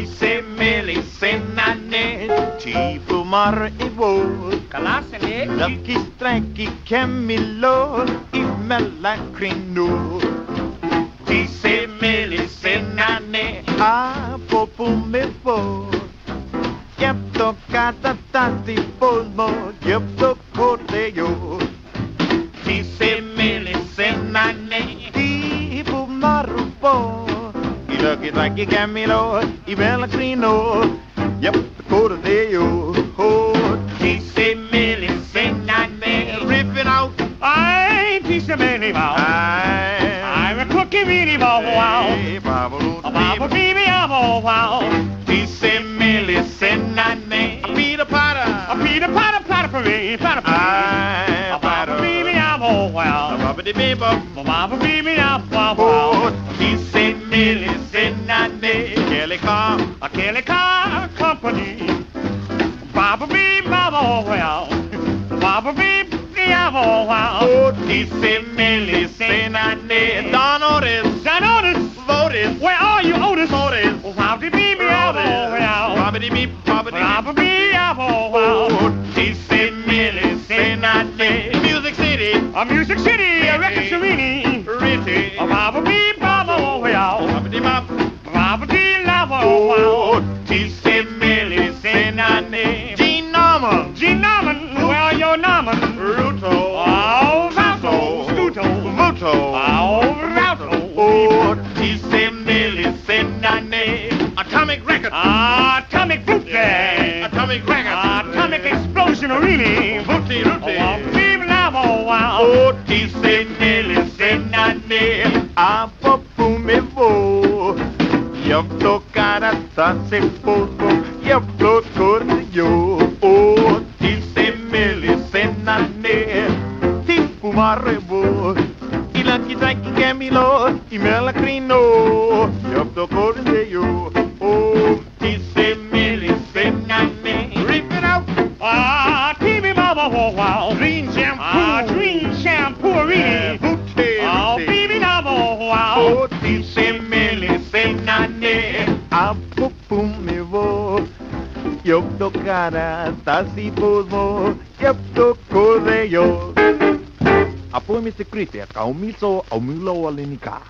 Dice Melisena neti fumar i vår. Kalasen Lucky Strike Camilo emellan kvinnor. Dice Melisena neti. Ah, me vår. Jämt och katatati polmo, jämt och kordeor. I Lucky Strike i Camilo emellan kvinnor. Jäpto koteo. Tisse melisenane ripping out. I'm piece of mini wow. I'm a cookie meanie wow wow. A baba baby I'm all wow. Tisse melisenane Peter Potter A Peter Potter platter for me, platter for me. I A baba baby I'm all wow. A baba baby I'm wow wow. Tisse melisenane Kelly Car A Kelly Car Company. Baba baby I'm all wow. Baba I'm all wow. Oh, oh Tisse melisenane Don Otis John Otis, Votis where are you Otis? Otis Oh, Baba baby I'm all wow. Baba beep Baba Baba baby I'm all wow. Oh, Tisse melisenane Music City A Music City, wow. Tisse melisenane Gene Norman Gene Norman, where are your Norman? Ruto. Oh, Valto, Scuto, Muto Oh, Valto. Oh, melisenane Atomic Record. Atomic. Atomic Record. Atomic Explosion, really. Ruti Oh, Ruti baby lava oh Lövblå karata se poco y habló con yo. Oh, dice mele senane, tipo marrebo. Y la que trae que camilo y me la. Yo tocara tasiposmo Yo toko de yo Apo mi secrete Kaumiso au mulo alinika